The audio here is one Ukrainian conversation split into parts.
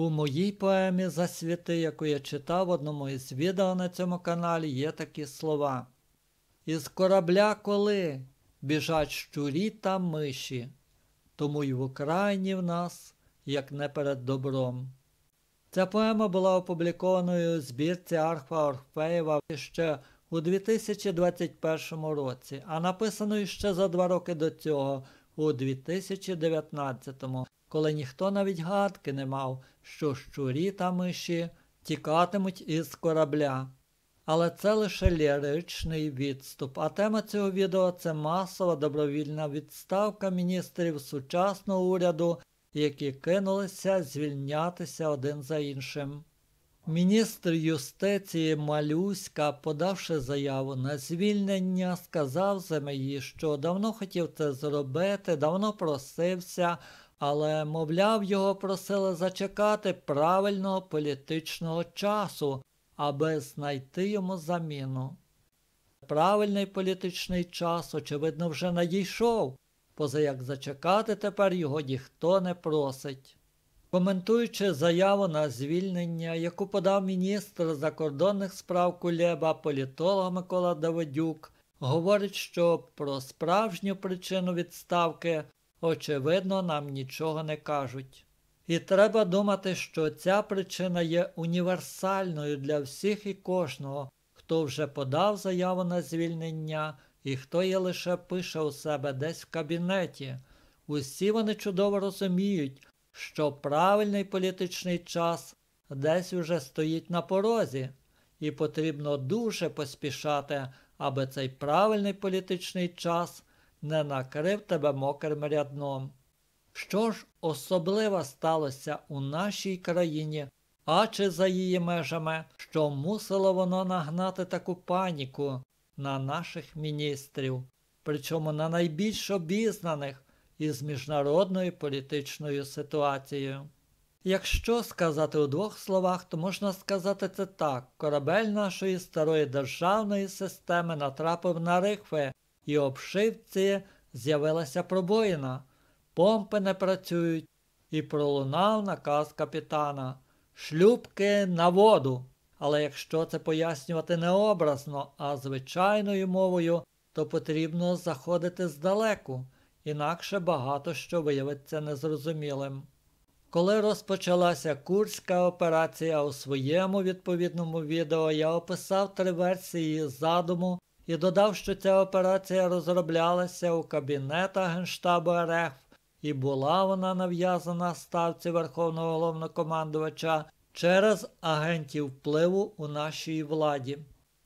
У моїй поемі Засвіти, яку я читав в одному із відео на цьому каналі, є такі слова. Із корабля коли біжать щурі та миші, тому й в Україні в нас, як не перед добром. Ця поема була опублікованою у збірці Архва Орфеєва ще у 2021 році, а написаною ще за два роки до цього, у 2019, коли ніхто навіть гадки не мав, що щурі та миші тікатимуть із корабля. Але це лише ліричний відступ. А тема цього відео це масова добровільна відставка міністрів сучасного уряду, які кинулися звільнятися один за іншим. Міністр юстиції Малюська, подавши заяву на звільнення, сказав ЗМІ, що давно хотів це зробити, давно просився, але, мовляв, його просили зачекати правильного політичного часу, аби знайти йому заміну. Правильний політичний час, очевидно, вже надійшов, поза як зачекати тепер його ніхто не просить. Коментуючи заяву на звільнення, яку подав міністр закордонних справ Кулєба, політолог Микола Давидюк, говорить, що про справжню причину відставки, очевидно, нам нічого не кажуть. І треба думати, що ця причина є універсальною для всіх і кожного, хто вже подав заяву на звільнення і хто є лише пише у себе десь в кабінеті. Усі вони чудово розуміють, що правильний політичний час десь уже стоїть на порозі, і потрібно дуже поспішати, аби цей правильний політичний час не накрив тебе мокрим рядном. Що ж особливо сталося у нашій країні, а чи за її межами, що мусило воно нагнати таку паніку на наших міністрів, причому на найбільш обізнаних із міжнародною політичною ситуацією. Якщо сказати у двох словах, то можна сказати це так: корабель нашої старої державної системи натрапив на рихви, і обшивці з'явилася пробоїна, помпи не працюють, і пролунав наказ капітана шлюбки на воду. Але якщо це пояснювати не образно, а звичайною мовою, то потрібно заходити здалеку інакше багато що виявиться незрозумілим. Коли розпочалася Курська операція у своєму відповідному відео, я описав три версії задуму і додав, що ця операція розроблялася у кабінетах Генштабу РФ, і була вона нав'язана ставці Верховного головнокомандувача через агентів впливу у нашій владі.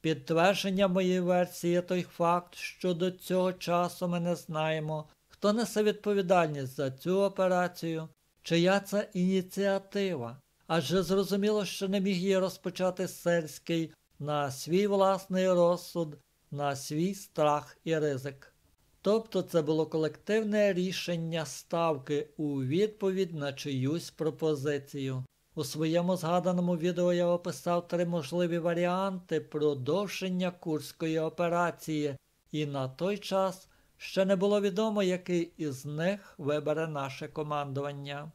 Підтвердження моєї версії той факт, що до цього часу ми не знаємо, Хто несе відповідальність за цю операцію? Чия це ініціатива? Адже зрозуміло, що не міг її розпочати Сельський на свій власний розсуд, на свій страх і ризик. Тобто це було колективне рішення ставки у відповідь на чиюсь пропозицію. У своєму згаданому відео я описав три можливі варіанти продовження Курської операції, і на той час Ще не було відомо, який із них вибере наше командування.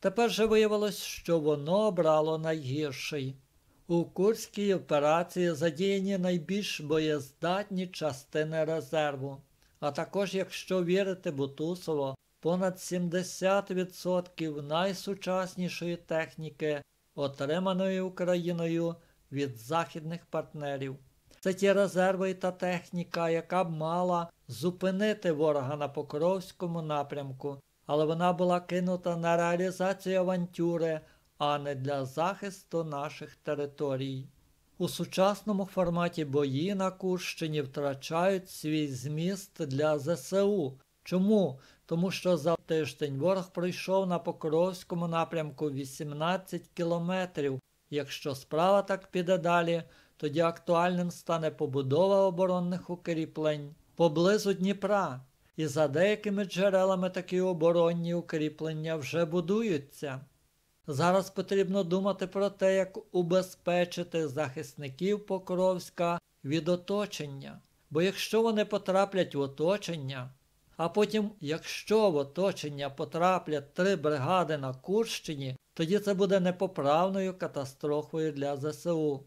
Тепер же виявилось, що воно обрало найгірший. У Курській операції задіяні найбільш боєздатні частини резерву, а також, якщо вірити Бутусово, понад 70% найсучаснішої техніки, отриманої Україною від західних партнерів. Це ті резерви та техніка, яка б мала зупинити ворога на Покровському напрямку, але вона була кинута на реалізацію авантюри, а не для захисту наших територій. У сучасному форматі бої на Курщині втрачають свій зміст для ЗСУ. Чому? Тому що за тиждень ворог пройшов на Покровському напрямку 18 кілометрів. Якщо справа так піде далі, тоді актуальним стане побудова оборонних укріплень поблизу Дніпра, і за деякими джерелами такі оборонні укріплення вже будуються. Зараз потрібно думати про те, як убезпечити захисників Покровська від оточення. Бо якщо вони потраплять в оточення, А потім, якщо в оточення потраплять три бригади на Курщині, тоді це буде непоправною катастрофою для ЗСУ.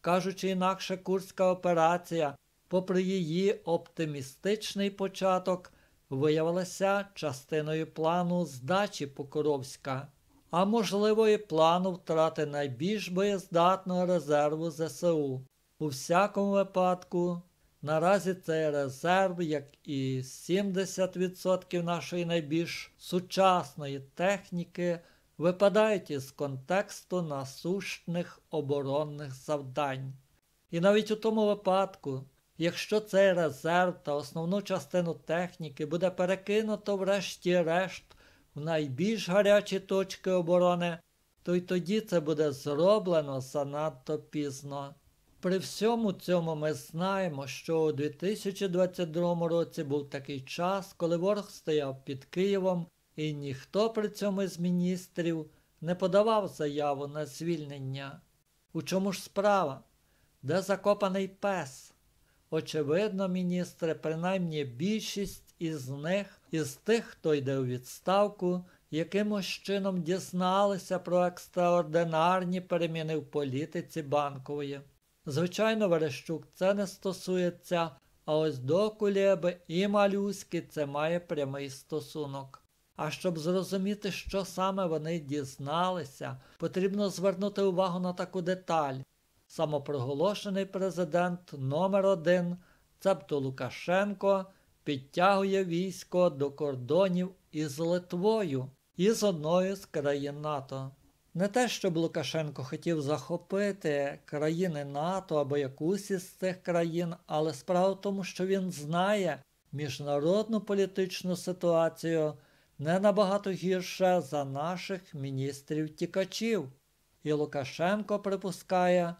Кажучи інакше, Курська операція, попри її оптимістичний початок, виявилася частиною плану здачі Покровська, а можливо і плану втрати найбільш боєздатного резерву ЗСУ. У всякому випадку, наразі цей резерв, як і 70% нашої найбільш сучасної техніки, випадають із контексту насущних оборонних завдань. І навіть у тому випадку, якщо цей резерв та основну частину техніки буде перекинуто врешті-решт в найбільш гарячі точки оборони, то й тоді це буде зроблено занадто пізно. При всьому цьому ми знаємо, що у 2022 році був такий час, коли ворог стояв під Києвом, і ніхто при цьому з міністрів не подавав заяву на звільнення. У чому ж справа? Де закопаний пес? Очевидно, міністри, принаймні більшість із них, із тих, хто йде у відставку, якимось чином дізналися про екстраординарні переміни в політиці банкової. Звичайно, Верещук це не стосується, а ось до Кулєби і Малюськи це має прямий стосунок. А щоб зрозуміти, що саме вони дізналися, потрібно звернути увагу на таку деталь. Самопроголошений президент номер один, цебто Лукашенко, підтягує військо до кордонів із Литвою і з одною з країн НАТО. Не те, щоб Лукашенко хотів захопити країни НАТО або якусь із цих країн, але справа в тому, що він знає міжнародну політичну ситуацію не набагато гірше за наших міністрів-тікачів. І Лукашенко припускає,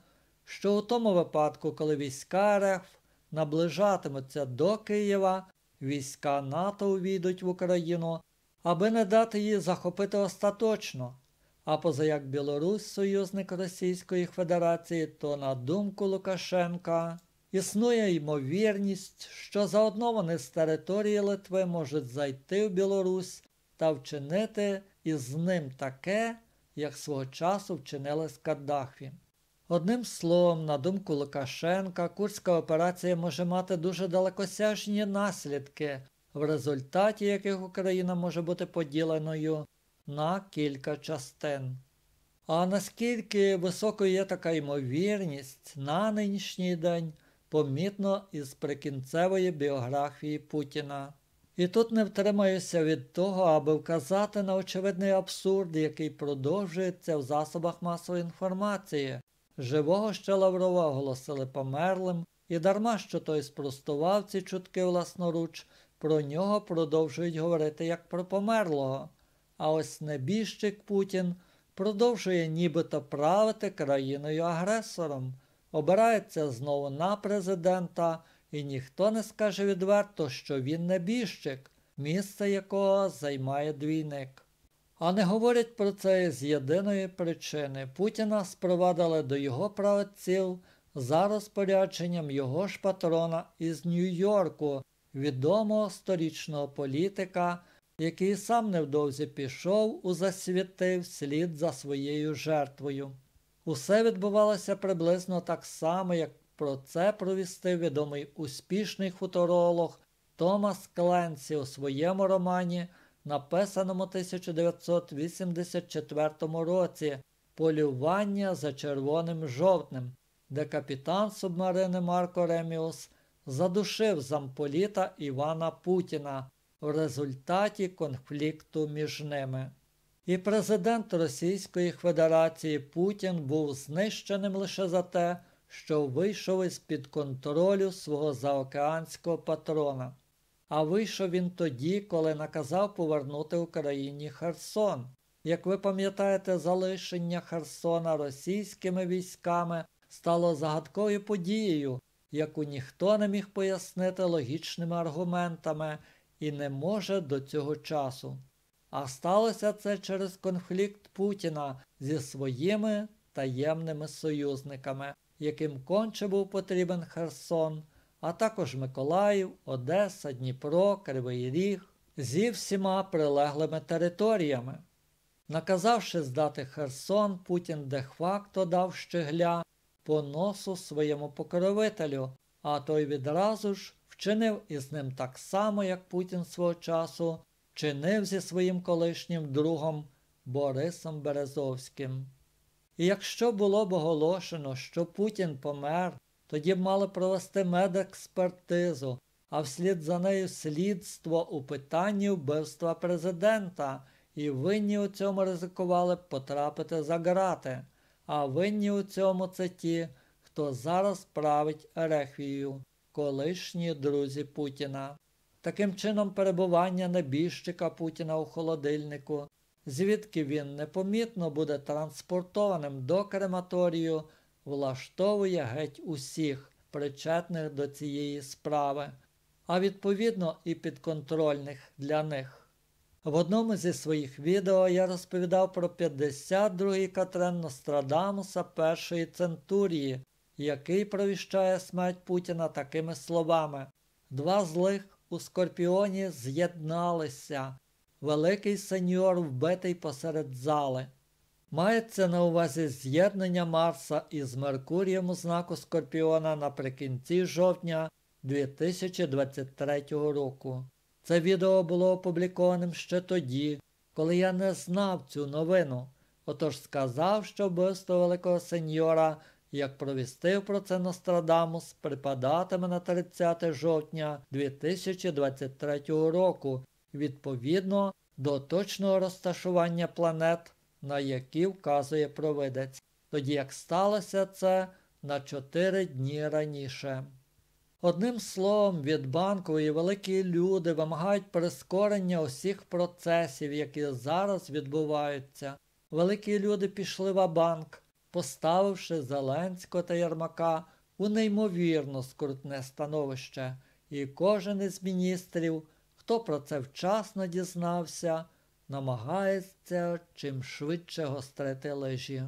що у тому випадку, коли війська РФ наближатимуться до Києва, війська НАТО увійдуть в Україну, аби не дати її захопити остаточно. А позаяк Білорусь, союзник Російської Федерації, то на думку Лукашенка існує ймовірність, що заодно вони з території Литви можуть зайти в Білорусь та вчинити із ним таке, як свого часу вчинили з Каддафі. Одним словом, на думку Лукашенка, Курська операція може мати дуже далекосяжні наслідки, в результаті яких Україна може бути поділеною на кілька частин. А наскільки високою є така ймовірність на нинішній день, помітно із прикінцевої біографії Путіна. І тут не втримаюся від того, аби вказати на очевидний абсурд, який продовжується в засобах масової інформації. Живого ще Лаврова оголосили померлим, і дарма що той спростував ці чутки власноруч, про нього продовжують говорити як про померлого. А ось небіжчик Путін продовжує нібито правити країною-агресором, обирається знову на президента, і ніхто не скаже відверто, що він небіжчик, місце якого займає двійник. А не говорять про це з єдиної причини. Путіна спровадили до його правоціл за розпорядженням його ж патрона із Нью-Йорку, відомого сторічного політика який сам невдовзі пішов у засвіти вслід за своєю жертвою. Усе відбувалося приблизно так само, як про це провістив відомий успішний футуролог Томас Кленсі у своєму романі, написаному 1984 році Полювання за червоним жовтнем, де капітан субмарини Марко Реміус задушив замполіта Івана Путіна в результаті конфлікту між ними. І президент Російської Федерації Путін був знищеним лише за те, що вийшов із під контролю свого заокеанського патрона. А вийшов він тоді, коли наказав повернути Україні Херсон. Як ви пам'ятаєте, залишення Херсона російськими військами стало загадковою подією, яку ніхто не міг пояснити логічними аргументами і не може до цього часу. А сталося це через конфлікт Путіна зі своїми таємними союзниками, яким конче був потрібен Херсон, а також Миколаїв, Одеса, Дніпро, Кривий Ріг зі всіма прилеглими територіями. Наказавши здати Херсон, Путін де-факто дав щегля по носу своєму покровителю, а той відразу ж вчинив із ним так само, як Путін свого часу чинив зі своїм колишнім другом Борисом Березовським. І якщо було б оголошено, що Путін помер, тоді б мали провести медекспертизу, а вслід за нею слідство у питанні вбивства президента, і винні у цьому ризикували б потрапити за грати, а винні у цьому це ті, хто зараз править Ерехвією, колишні друзі Путіна. Таким чином, перебування небіжчика Путіна у холодильнику, звідки він непомітно буде транспортованим до крематорію, влаштовує геть усіх причетних до цієї справи, а відповідно і підконтрольних для них. В одному зі своїх відео я розповідав про 52-й катрен Нострадамуса першої центурії, який провіщає смерть Путіна такими словами: Два злих у Скорпіоні з'єдналися, великий сеньор вбитий посеред зали. Мається на увазі з'єднання Марса із Меркурієм у знаку Скорпіона наприкінці жовтня 2023 року. Це відео було опублікованим ще тоді, коли я не знав цю новину. Отож сказав, що вбивство великого сеньора, як провістив про це Нострадамус, припадатиме на 30 жовтня 2023 року, відповідно до точного розташування планет, на які вказує провидець, тоді як сталося це на 4 дні раніше. Одним словом, від банкової великі люди вимагають прискорення усіх процесів, які зараз відбуваються. Великі люди пішли в банк, поставивши Зеленського та Єрмака у неймовірно скрутне становище, і кожен із міністрів, хто про це вчасно дізнався, намагається чим швидше гострити лижі.